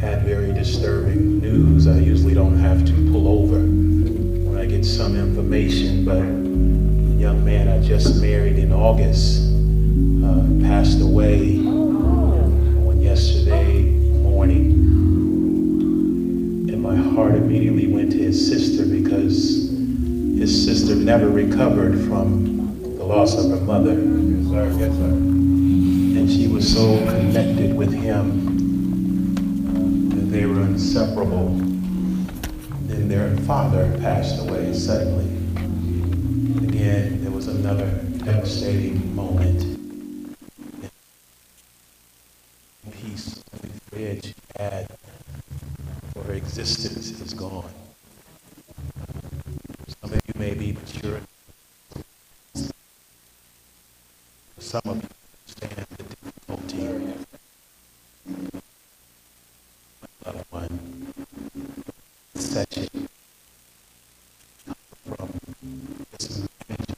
had very disturbing news. I usually don't have to pull over when I get some information, but a young man I just married in August uh, passed away on yesterday morning. And my heart immediately went to his sister because his sister never recovered from the loss of her mother. Yes, sir. Yes, sir. And she was so connected with him they were inseparable. Then their father passed away suddenly. Again, there was another devastating moment. Peace, the bridge she had for her existence is gone. Some of you may be mature. Some of you understand the difficulty. Loved one session from this managing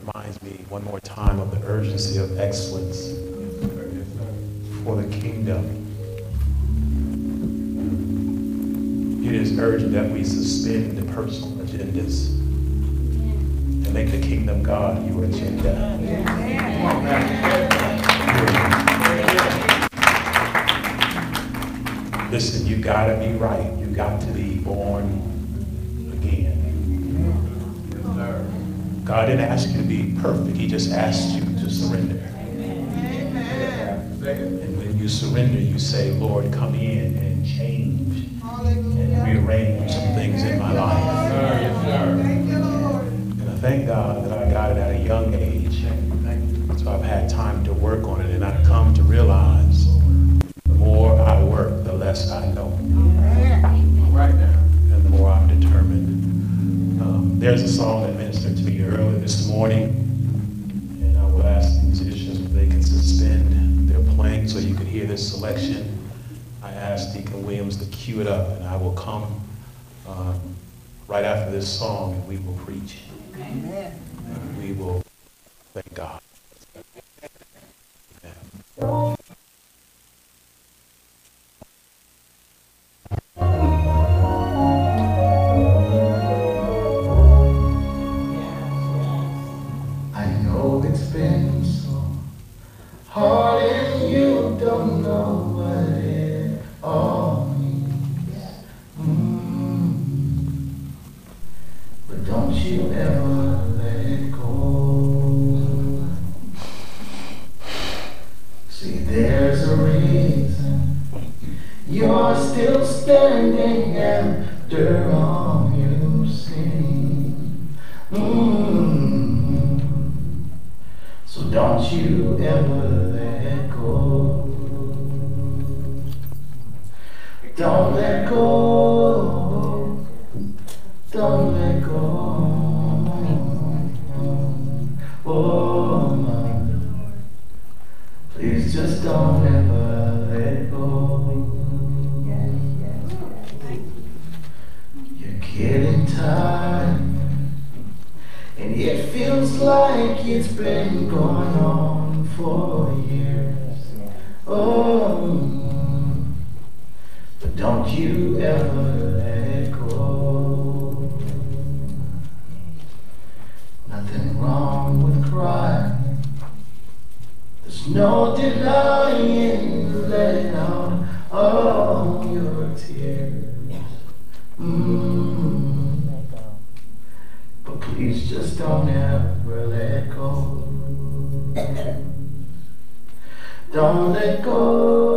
reminds me one more time of the urgency of excellence for the kingdom. It is urgent that we suspend the personal agendas and make the kingdom God your agenda. Listen, you gotta be right. You got to be born God didn't ask you to be perfect. He just asked you to surrender. And when you surrender, you say, Lord, come in and change and rearrange some things in my life. And I thank God that I got it at a young age. So I've had time to work on it. And I've come to realize will come um, right after this song and we will preach. Amen. No denying letting out all your tears. Mm. But please just don't ever let go. Don't let go.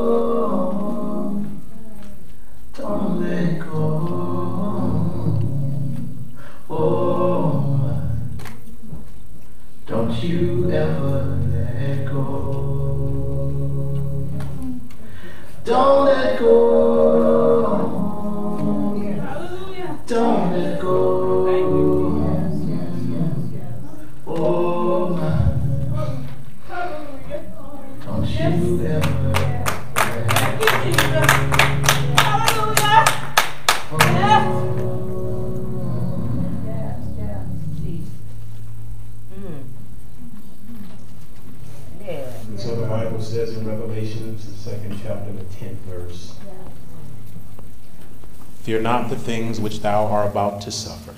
Fear not the things which thou art about to suffer.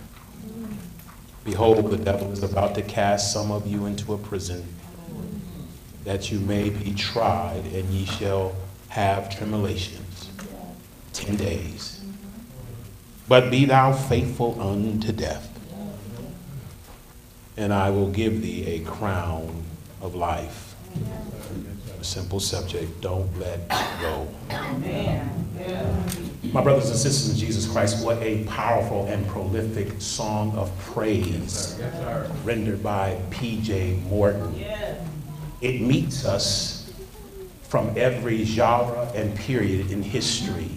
Behold, the devil is about to cast some of you into a prison, that you may be tried, and ye shall have tribulations ten days. But be thou faithful unto death, and I will give thee a crown of life. A simple subject, don't let go. My brothers and sisters in Jesus Christ, what a powerful and prolific song of praise rendered by P.J. Morton. It meets us from every genre and period in history.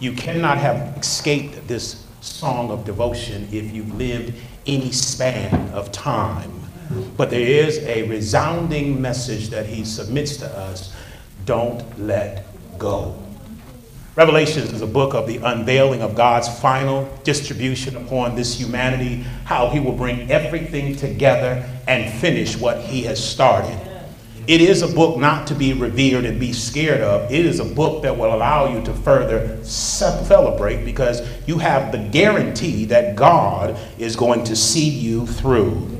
You cannot have escaped this song of devotion if you've lived any span of time. But there is a resounding message that he submits to us don't let go. Revelations is a book of the unveiling of God's final distribution upon this humanity, how he will bring everything together and finish what he has started. It is a book not to be revered and be scared of. It is a book that will allow you to further celebrate because you have the guarantee that God is going to see you through.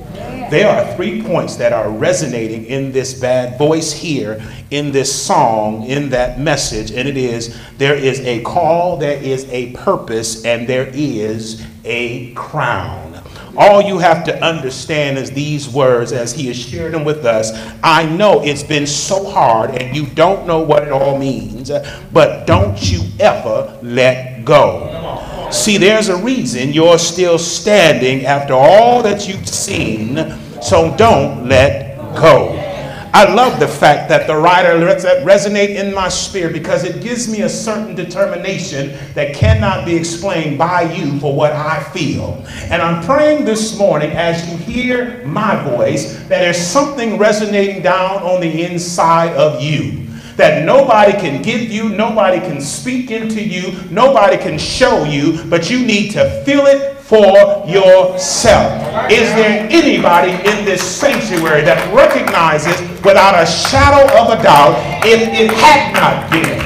There are three points that are resonating in this bad voice here, in this song, in that message, and it is there is a call, there is a purpose, and there is a crown. All you have to understand is these words as he has shared them with us. I know it's been so hard and you don't know what it all means, but don't you ever let go. See, there's a reason you're still standing after all that you've seen, so don't let go. I love the fact that the writer lets that resonate in my spirit because it gives me a certain determination that cannot be explained by you for what I feel. And I'm praying this morning as you hear my voice that there's something resonating down on the inside of you that nobody can give you, nobody can speak into you, nobody can show you, but you need to feel it for yourself. Is there anybody in this sanctuary that recognizes without a shadow of a doubt if it had not been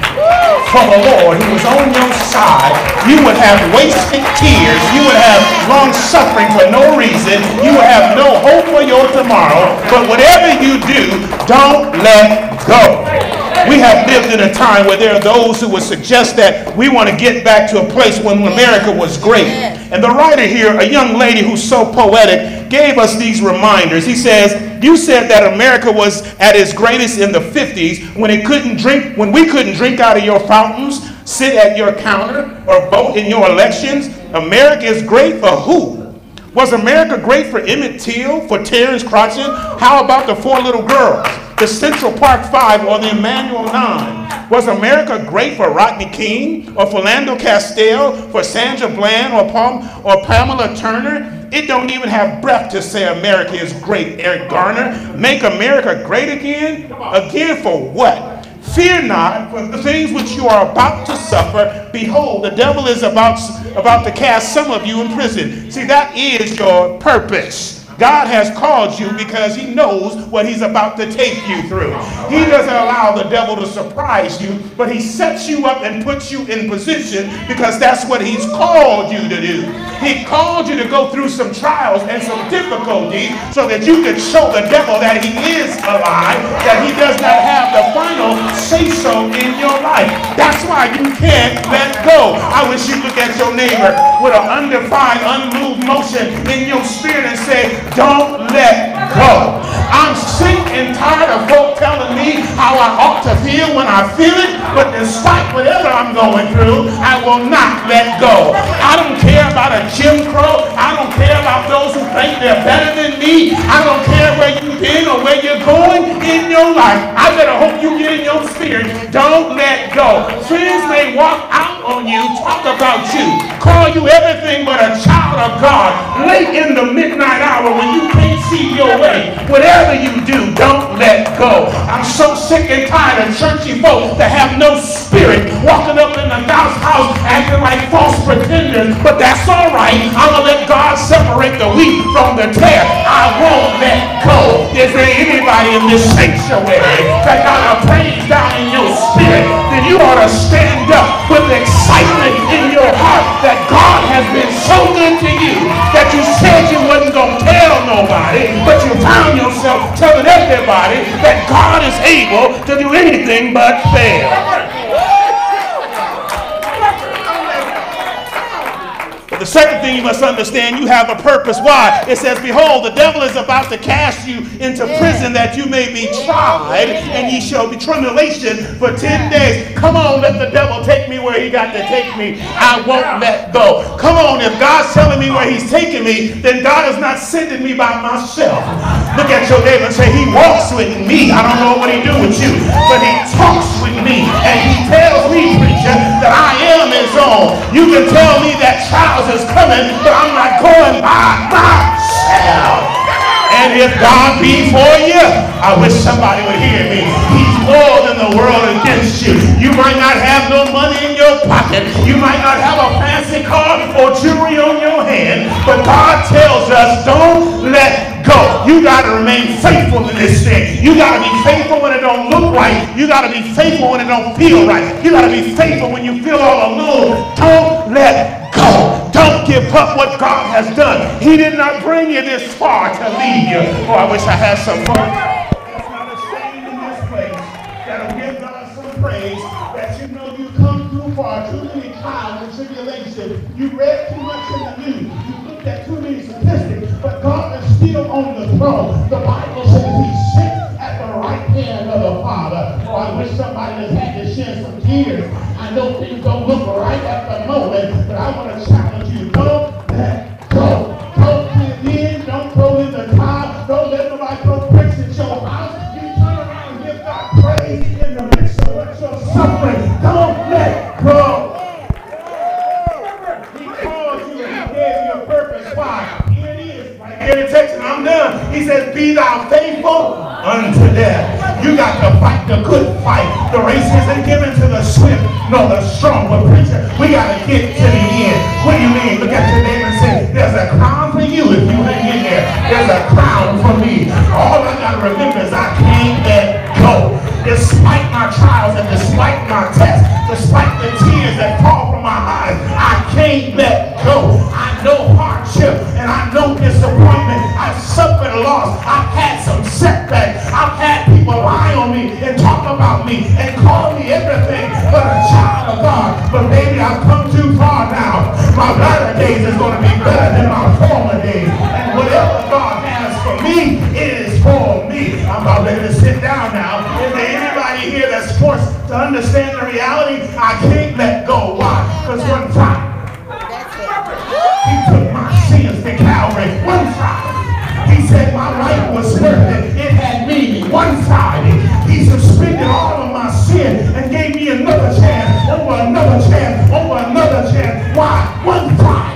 for the Lord who was on your side, you would have wasted tears, you would have long suffering for no reason, you would have no hope for your tomorrow, but whatever you do, don't let go. We have lived in a time where there are those who would suggest that we want to get back to a place when America was great. And the writer here, a young lady who's so poetic, gave us these reminders. He says, You said that America was at its greatest in the 50s when it couldn't drink, when we couldn't drink out of your fountains, sit at your counter, or vote in your elections. America is great for who? Was America great for Emmett Till, for Terence Crutcher? How about the four little girls? The Central Park Five or the Emanuel Nine? Was America great for Rodney King or Philando Castile, for Sandra Bland or, Palm, or Pamela Turner? It don't even have breath to say America is great, Eric Garner. Make America great again? Again for what? Fear not for the things which you are about to suffer. Behold, the devil is about, about to cast some of you in prison. See, that is your purpose. God has called you because he knows what he's about to take you through. He doesn't allow the devil to surprise you, but he sets you up and puts you in position because that's what he's called you to do. He called you to go through some trials and some difficulties so that you can show the devil that he is alive, that he does not have the final say so in your life. That's why you can't let go. I wish you look at your neighbor with an undefined, unmoved motion in your spirit and say, don't let go. I'm sick and tired of folk telling me how I ought to feel when I feel it, but despite whatever I'm going through, I will not let go. I don't care about a Jim Crow. I don't care about those they're better than me. I don't care where you've been or where you're going in your life. I better hope you get in your spirit. Don't let go. Friends may walk out on you, talk about you, call you everything but a child of God. Late in the midnight hour when you can't see your way, whatever you do, don't let go. I'm so sick and tired of churchy folks that have no spirit walking up in the God's house acting like false pretenders, but that's all right. I'm going to let God separate the wheat from the tare. I won't let go. Is there anybody in this sanctuary that got a praise down in your spirit? Then you ought to stand up with excitement in your heart that God has been so good to you that you said you wasn't going to tell nobody, but you found yourself telling everybody that God is able to do anything but fail. The second thing you must understand, you have a purpose. Why? It says, Behold, the devil is about to cast you into prison that you may be tried, and ye shall be tribulation for 10 days. Come on, let the devil take me where he got to take me. I won't let go. Come on, if God's telling me where he's taking me, then God is not sending me by myself. Look at your neighbor and say, He walks with me. I don't know what he do with you, but he talks with me. And he tells me, preacher, that I am his own. You can tell me that trials is coming, but I'm not going by myself. And if God be for you, I wish somebody would hear me. He's more than the world against you. You might not have no money in your pocket. You might not have a fancy car or jewelry on your hand. But God tells us, don't let go. You got to remain faithful in this thing. You got to be faithful when it don't look right. You got to be faithful when it don't feel right. You got to be faithful when you feel all alone. Don't let go. Don't give up what God has done. He did not bring you this far to leave you. Oh, I wish I had some folks You read too much in the news. You looked at too many statistics, but God is still on the throne. The Bible says he sits at the right hand of the Father. Oh, I wish somebody has had to shed some tears. I know things don't look right at the moment, but I want to challenge you. Don't let go. Don't give in. Don't throw in the towel. Don't let nobody throw bricks at your house. You turn around and give God praise in the midst of what you're suffering. Don't let go. He called you and he gave you a purpose. Why? Here it is. Right here in Texas. I'm done. He says, Be thou faithful unto death. You got to fight the good fight. The race isn't given to the swift nor the strong. But preacher, we got to get to the end. What do you mean? Look at your neighbor and say, There's a crown for you if you hang in there. There's a crown for me. All I got to remember is I can't let go. Despite my trials and despite my tests, despite the tears that fall from my eyes, I can't let go. I know hardship and I know disappointment. I've suffered loss. I've had some setbacks. I've had people lie on me and talk about me and call me everything but a child of God. But baby, I've come too far now. My latter days is going to be better than my former days. And whatever God has for me, it is for me. I'm about ready to sit down now. Is there anybody here that's forced to understand the reality? I can't let go. Why? Because one time he took He said my life was worth it. It had meaning. One side. He suspended all of my sin and gave me another chance over another chance over another chance. Why? One time.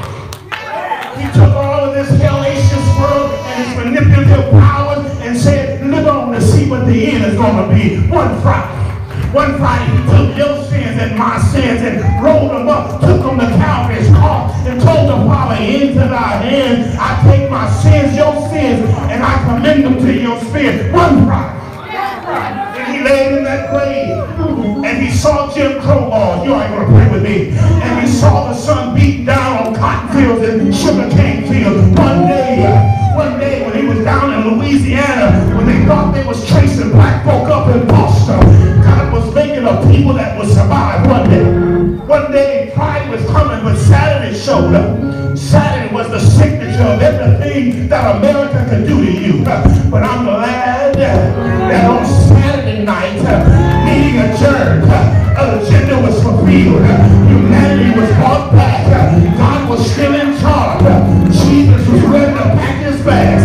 He took all of this hellacious world and his manipulative powers and said, live on to see what the end is going to be. One Friday. One Friday he took your sins and my sins and rolled them up, took them to Calvary's cross and told the Father, into thy hands I take my sins, your sins, and I commend them to your spirit. One Friday. Laid in that grave and he saw Jim Crow laws. You ain't gonna pray with me. And he saw the sun beating down on cotton fields and sugar cane fields. One day, one day when he was down in Louisiana, when they thought they was tracing black folk up in Boston, God was making a people that would survive one day. One day pride was coming, but Saturday showed up. Saturday was the signature of everything that America could do to you. But I'm glad that on Saturday night, meeting adjourned, an agenda was fulfilled. Humanity was brought back. God was still in charge. Jesus was ready to pack his bags,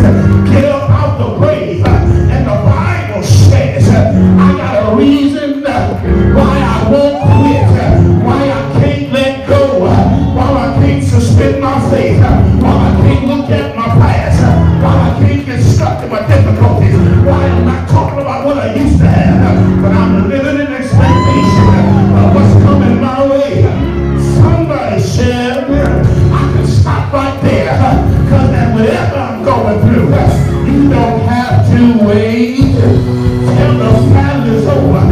new way. The time is over.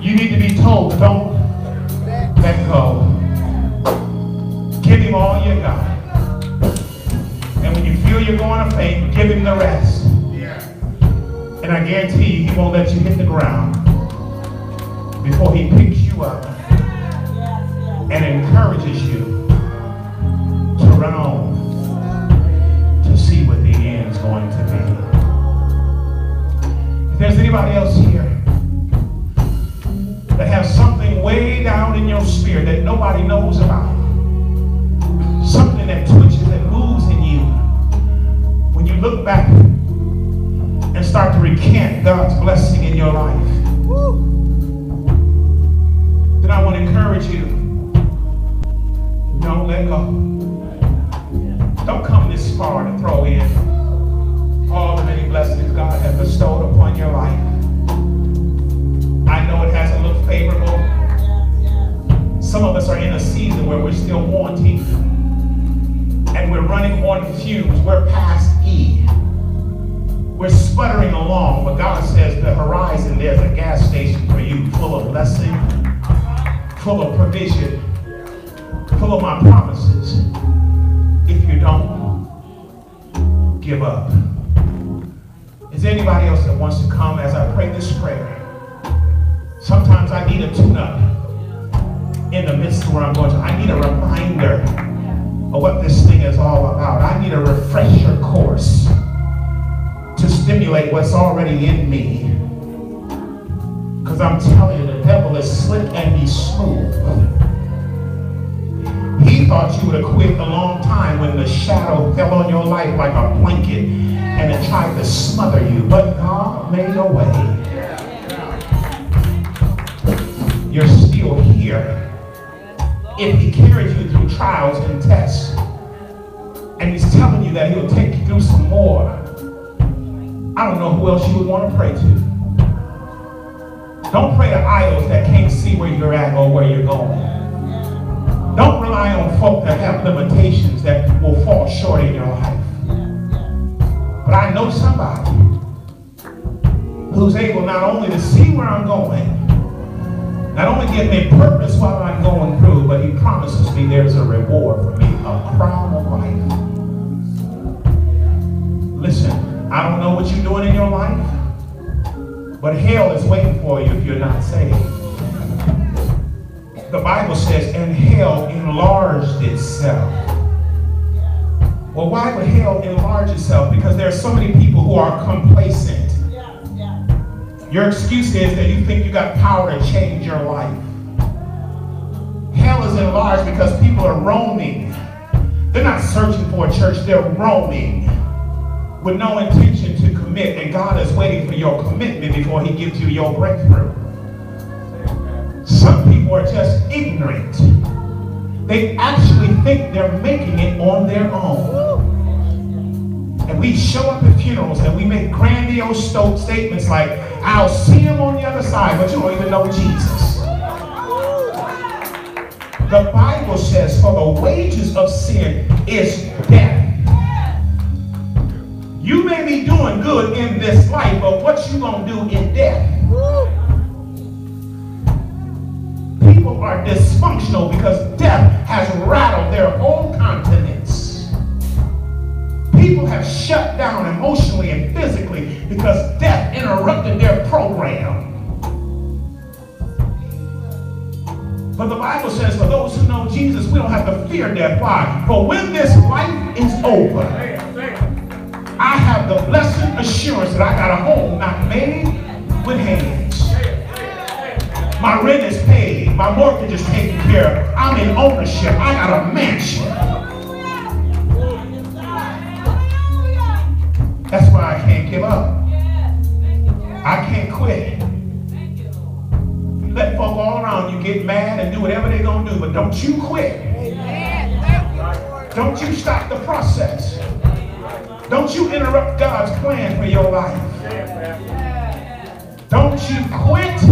You need to be told, don't let go. Give him all you got. And when you feel you're going to faint, give him the rest. And I guarantee you, he won't let you hit the ground before he picks you up and encourages you to run on to see what the end's going to be. If there's anybody else here that has something way down in your spirit that nobody knows about, something that twitches and moves in you, when you look back and start to recant God's blessing in your life, then I want to encourage you. Don't let go. Don't come this far to throw in all the many blessings God has bestowed upon your life. Know it hasn't looked favorable. Some of us are in a season where we're still wanting and we're running on fumes. We're past E. We're sputtering along, but God says the horizon, there's a gas station for you full of blessing, full of provision, full of my promises. If you don't give up. Is there anybody else that wants to come as I pray this prayer? Sometimes I need a tune-up in the midst of where I'm going to. I need a reminder of what this thing is all about. I need a refresher course to stimulate what's already in me. Because I'm telling you, the devil is slick and he's smooth. He thought you would have quit a long time when the shadow fell on your life like a blanket and it tried to smother you. But God made a way. You're still here. If he carries you through trials and tests, and he's telling you that he'll take you through some more, I don't know who else you would want to pray to. Don't pray to idols that can't see where you're at or where you're going. Don't rely on folk that have limitations that will fall short in your life. But I know somebody who's able not only to see where I'm going, not only give me purpose while I'm going through, but he promises me there's a reward for me, a crown of life. Listen, I don't know what you're doing in your life, but hell is waiting for you if you're not saved. The Bible says, and hell enlarged itself. Well, why would hell enlarge itself? Because there are so many people who are complacent. Your excuse is that you think you got power to change your life. Hell is enlarged because people are roaming. They're not searching for a church, they're roaming with no intention to commit. And God is waiting for your commitment before He gives you your breakthrough. Some people are just ignorant. They actually think they're making it on their own. And we show up at funerals and we make grandiose statements like, I'll see him on the other side, but you don't even know Jesus. The Bible says, for the wages of sin is death. You may be doing good in this life, but what you gonna do in death? People are dysfunctional because death has rattled their whole continents. People have shut down emotionally and physically because death interrupted their program. But the Bible says for those who know Jesus, we don't have to fear death. Why? For when this life is over, I have the blessed assurance that I got a home not made with hands. My rent is paid. My mortgage is taken care of. I'm in ownership. I got a mansion. That's why I can't give up. I can't quit. You let folk all around you get mad and do whatever they're going to do, but don't you quit. Don't you stop the process. Don't you interrupt God's plan for your life. Don't you quit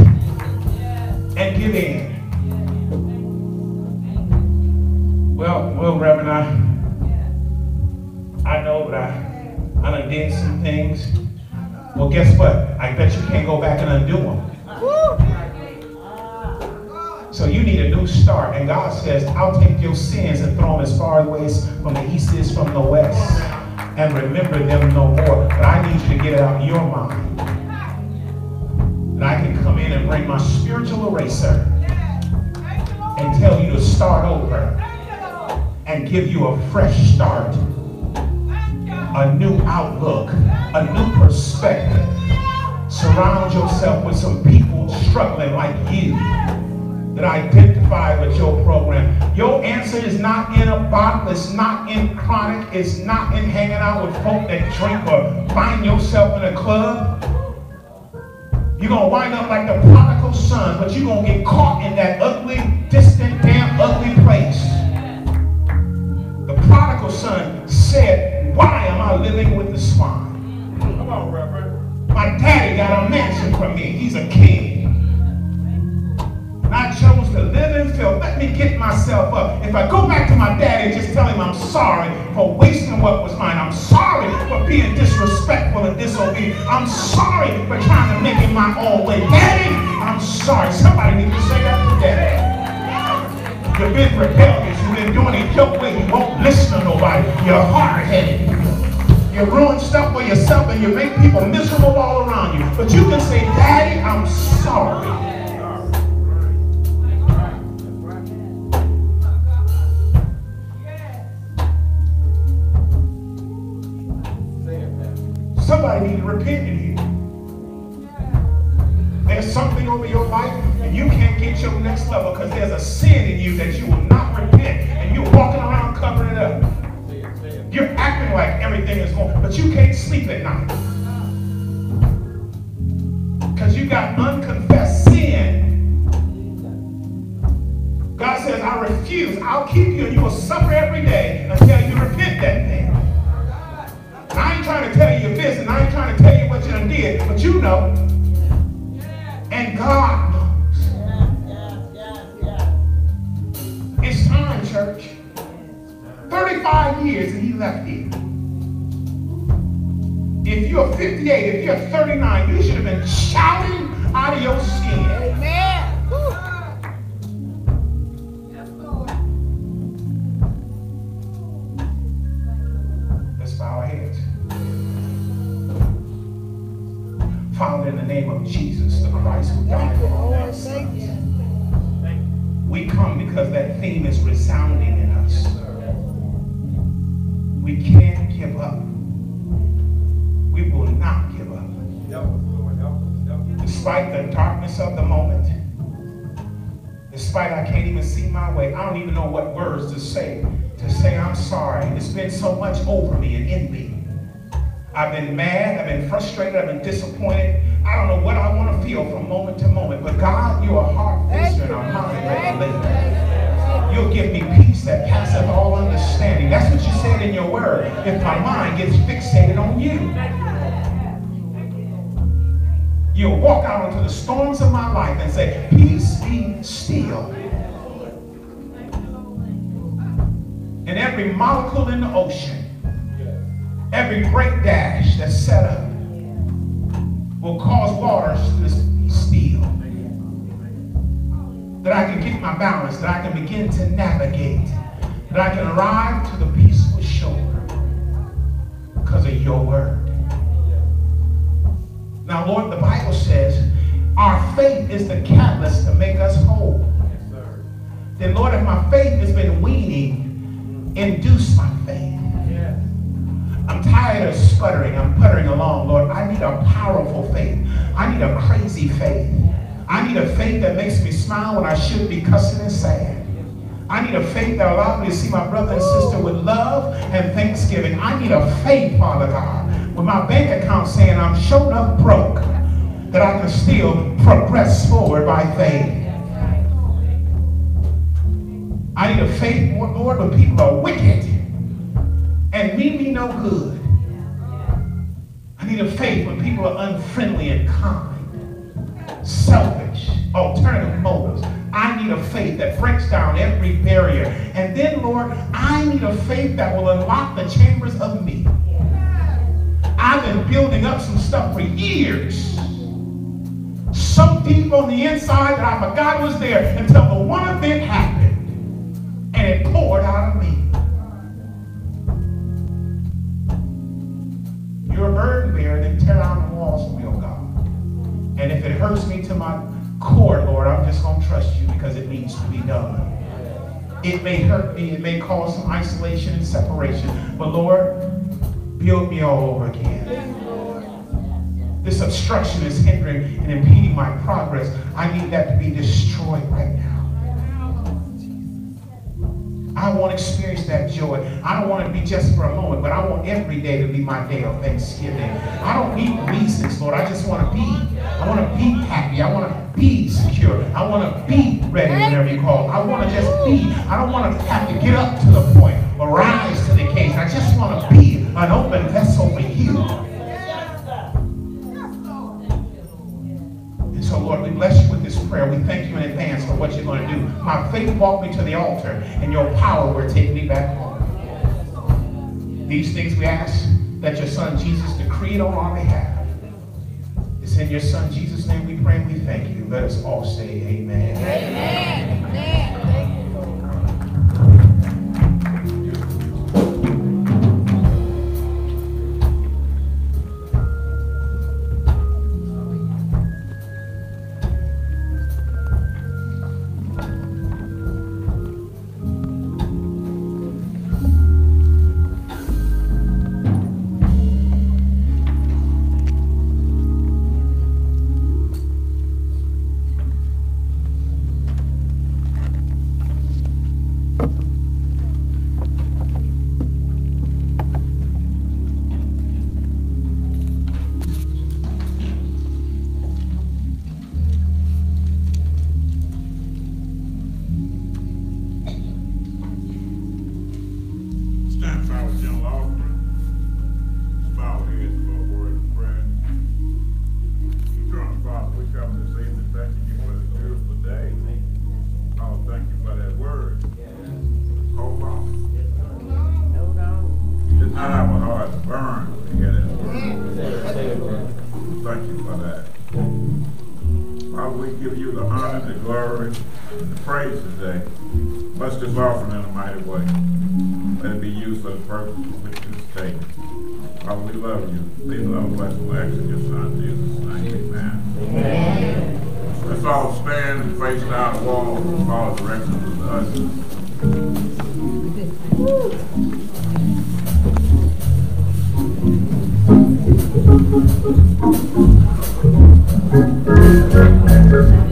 and give in. Well, well, Reverend, I, I know, but I, I done did some things. Well, guess what? I bet you can't go back and undo them. So you need a new start. And God says, I'll take your sins and throw them as far away as from the east is from the west. And remember them no more. But I need you to get it out of your mind. And I can come in and bring my spiritual eraser and tell you to start over and give you a fresh start, a new outlook, a new perspective. Surround yourself with some people struggling like you that identify with your program. Your answer is not in a bottle, it's not in chronic, it's not in hanging out with folk that drink or find yourself in a club. You're going to wind up like the prodigal son, but you're going to get caught in that ugly, distant, damn ugly place. The prodigal son said, Why am I living with the swine? Come on, Reverend. My daddy got a mansion for me. He's a king. And I chose to live in filth. Let me get myself up. If I go back to my daddy and just tell him I'm sorry for wasting what was mine, I'm sorry for being disrespectful and disobedient, I'm sorry for trying to make it my own way. Daddy, I'm sorry. Somebody needs to say that to daddy. You've been rebellious. Been doing it your way. You won't listen to nobody. You're hard-headed. You ruin stuff for yourself and you make people miserable all around you. But you can say, Daddy, I'm sorry. Somebody need to repent in here. There's something over your life and you can't get your next level because there's a sin in you that you will not repent you're walking around covering it up. You're acting like everything is going, but you can't sleep at night. Because you got unconfessed sin. God says, I refuse. I'll keep you and you will suffer every day until you repent that thing. And I ain't trying to tell you your business. I ain't trying to tell you what you done did, but you know. And God 35 years and he left here. If you're 58, if you're 39, you should have been shouting out of your skin. Amen. Let's bow our heads. Father, in the name of Jesus, the Christ who died for all our sins, we come because that theme is resounding in Despite the darkness of the moment, despite I can't even see my way, I don't even know what words to say. To say I'm sorry. It's been so much over me and in me. I've been mad, I've been frustrated, I've been disappointed. I don't know what I want to feel from moment to moment. But God, you're a heart fixer and a mind regulator. you'll give me peace that passeth all understanding. That's what you said in your word. If my mind gets fixated on you, you'll walk out into the storms of my life and say, Peace be still. And every molecule in the ocean, every great dash that's set up, will cause waters to be still. That I can get my balance, that I can begin to navigate, that I can arrive to the peaceful shore because of your word. Now, Lord, the Bible says our faith is the catalyst to make us whole. Then, Lord, if my faith has been weaning, induce my faith. I'm tired of sputtering. I'm puttering along, Lord. I need a powerful faith. I need a crazy faith. I need a faith that makes me smile when I should be cussing and sad. I need a faith that allows me to see my brother and sister with love and thanksgiving. I need a faith, Father God, with my bank account saying I'm showing up broke, that I can still progress forward by faith. I need a faith, Lord, when people are wicked and mean me no good. I need a faith when people are unfriendly and kind, selfish, alternative motives. I need a faith that breaks down every barrier. And then, Lord, I need a faith that will unlock the chambers of me. I've been building up some stuff for years. So deep on the inside that I forgot was there until the one event happened and it poured out of me. You're a burden bearer, then tear down the walls for oh God. And if it hurts me to my core, Lord, I'm just going to trust you because it needs to be done. It may hurt me, it may cause some isolation and separation, but Lord, build me all over again. This obstruction is hindering and impeding my progress. I need that to be destroyed right now. I want to experience that joy. I don't want to be just for a moment, but I want every day to be my day of thanksgiving. I don't need reasons, Lord. I just want to be. I want to be happy. I want to be secure. I want to be ready whenever you call. I want to just be. I don't want to have to get up to the point or rise to the occasion. I just want to be an open vessel for you. And so, Lord, we bless you with this prayer. We thank you in advance for what you're going to do. My faith walked me to the altar, and your power will take me back home. These things we ask that your son Jesus decreed on our behalf. It's in your son Jesus' name we pray and we thank you. Let us all say amen. Amen. For that. Father, we give you the honor, the glory, and the praise today. Bless this offering in a mighty way. Let it be used for the purpose for which it is taken. Father, we love you. Please love bless and bless in your son Jesus' name. Amen. Let's all stand and face down the wall and follow directions of the ushers. Thank Thank you.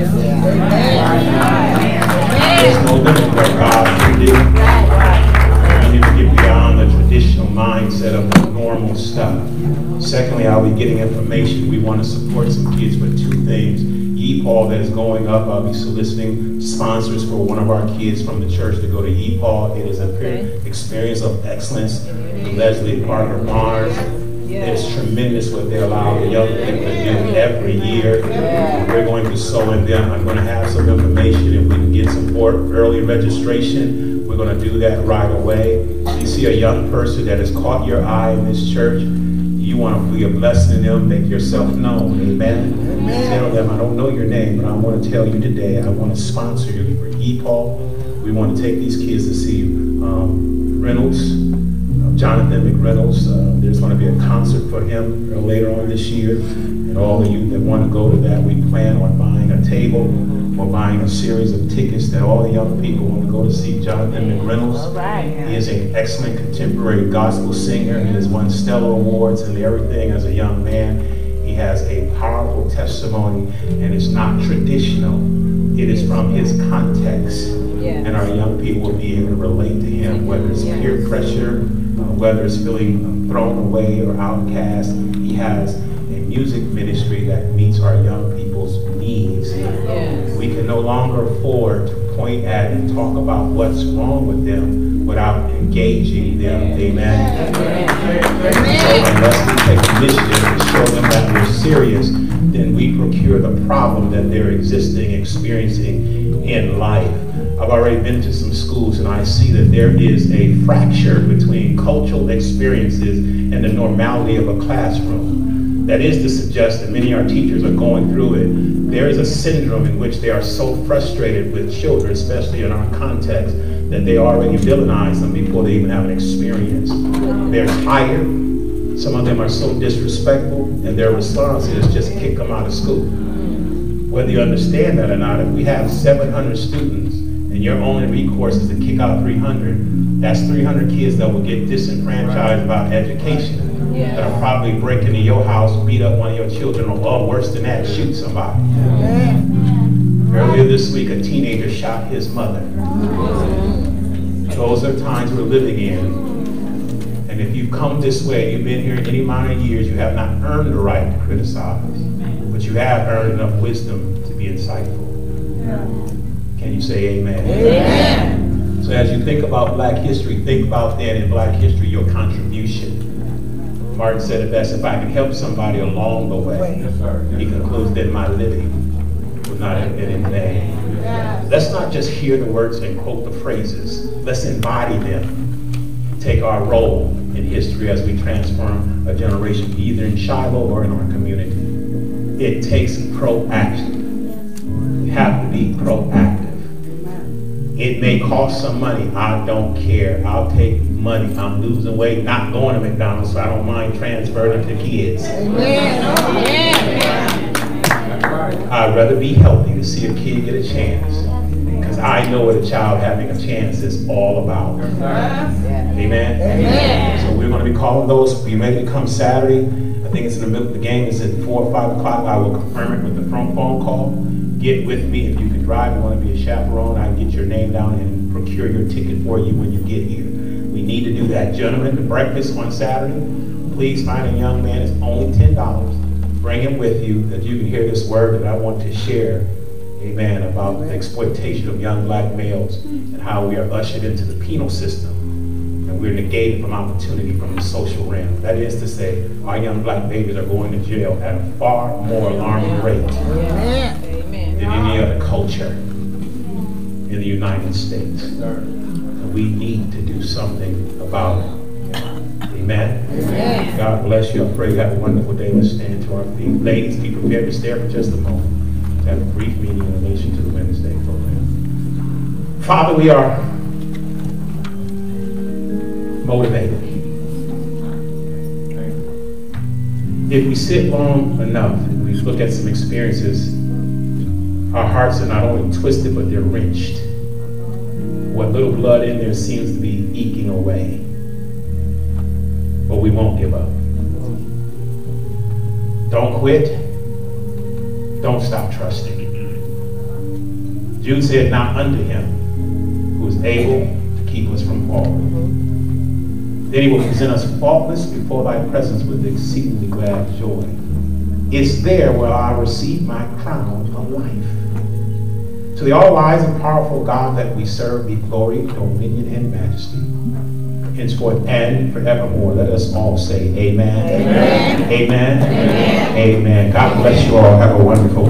There's no limit what God can do. We need to get beyond the traditional mindset of the normal stuff. Secondly, I'll be getting information. We want to support some kids with two things. EPAW that is going up, I'll be soliciting sponsors for one of our kids from the church to go to EPAW. It is an experience of excellence Leslie Parker Barnes. It's tremendous what they allow the young people to do every year. We're going to sow in them. I'm going to have some information if we can get support, early registration. We're going to do that right away. You see a young person that has caught your eye in this church, you want to be a blessing to them, make yourself known. Amen. Tell them, I don't know your name, but I want to tell you today, I want to sponsor you for EPAW. We want to take these kids to see um, Reynolds, Jonathan McReynolds. Uh, there's going to be a concert for him later on this year. And all of you that want to go to that, we plan on buying a table or buying a series of tickets that all the young people want to go to see Jonathan McReynolds. Right. He is an excellent contemporary gospel singer. He has won stellar awards and everything as a young man. He has a powerful testimony, and it's not traditional. It is from his context. Yes. And our young people will be able to relate to him, whether it's peer pressure, Uh, whether it's feeling uh, thrown away or outcast. He has a music ministry that meets our young people's needs. Yes. We can no longer afford to point at and talk about what's wrong with them without engaging them. Amen. So unless we take initiative and show them that we're serious, then we procure the problem that they're existing, experiencing in life. I've already been to some schools and I see that there is a fracture between cultural experiences and the normality of a classroom. That is to suggest that many of our teachers are going through it. There is a syndrome in which they are so frustrated with children, especially in our context, that they already villainize them before they even have an experience. They're tired. Some of them are so disrespectful, and their response is just kick them out of school. Whether you understand that or not, if we have 700 students and your only recourse is to kick out 300, that's 300 kids that will get disenfranchised about education. That are probably break into your house, beat up one of your children, or or worse than that, shoot somebody. Earlier this week, a teenager shot his mother. Those are times we're living in. And if you've come this way, you've been here any amount of years, you have not earned the right to criticize, but you have earned enough wisdom to be insightful. Can you say amen? Amen. So as you think about black history, think about then in black history your contribution. Martin said it best, if I can help somebody along the way, he concludes that my living would not have been in vain. Let's not just hear the words and quote the phrases. Let's embody them. Take our role in history as we transform a generation, either in Shiloh or in our community. It takes proaction. You have to be proactive. It may cost some money. I don't care. I'll take money. I'm losing weight, not going to McDonald's, so I don't mind transferring it to kids. I'd rather be healthy to see a kid get a chance. Because I know what a child having a chance is all about. Amen? Amen. So we're going to be calling those. Be ready to come Saturday. I think it's in the middle of the game. It's at 4 or 5 o'clock. I will confirm it with the phone phone call. Get with me. If you can drive and want to be a chaperone, I can get your name down and procure your ticket for you when you get here. We need to do that. Gentlemen, the breakfast on Saturday. Please find a young man. It's only $10 bring him with you that you can hear this word that I want to share, amen, about the exploitation of young black males and how we are ushered into the penal system and we're negated from opportunity from the social realm. That is to say, our young black babies are going to jail at a far more alarming rate Amen. Than any other culture in the United States. And we need to do something about it. Amen. Amen. God bless you. I pray you have a wonderful day. Let's stand to our feet. Ladies, be prepared to stay for just a moment. To have a brief meeting in relation to the Wednesday program. Father, we are motivated. If we sit long enough, and we look at some experiences, our hearts are not only twisted, but they're wrenched. What little blood in there seems to be eking away. But we won't give up. Don't quit. Don't stop trusting. Jude said, Not unto him who is able to keep us from falling. Then he will present us faultless before thy presence with exceedingly glad joy. It's there where I receive my crown of life. To the all wise and powerful God that we serve be glory, dominion, and majesty, henceforth and forevermore. Let us all say amen. Amen. Amen. Amen. God bless you all. Have a wonderful